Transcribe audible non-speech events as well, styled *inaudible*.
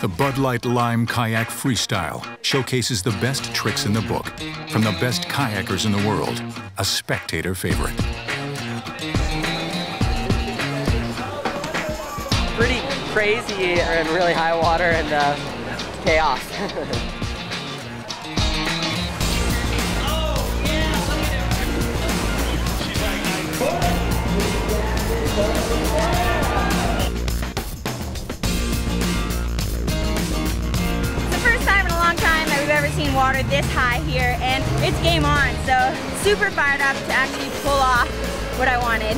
The Bud Light Lime Kayak Freestyle showcases the best tricks in the book from the best kayakers in the world, a spectator favorite. Pretty crazy and really high water and uh, chaos. *laughs* seen water this high here and it's game on. So super fired up to actually pull off what I wanted.